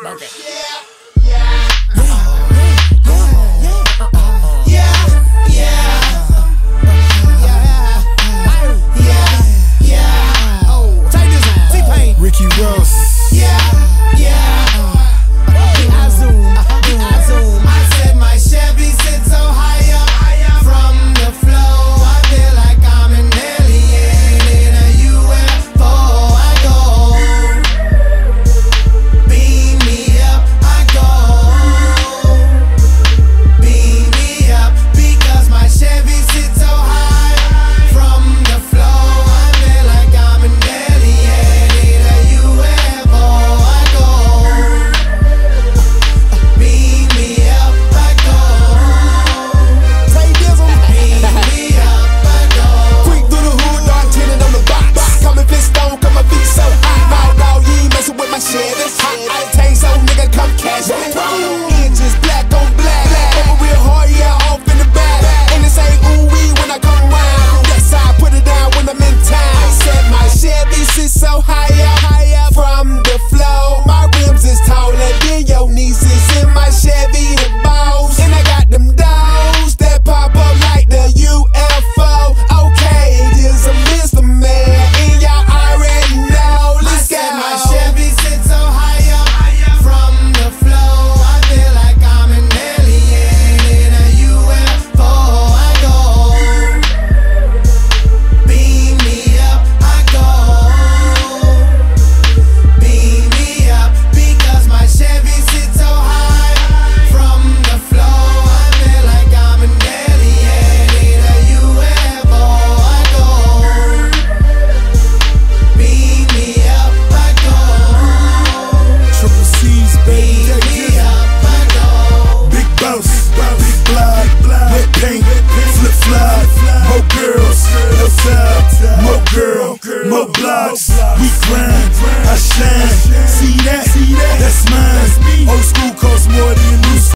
Smoke it. Ricky more blocks.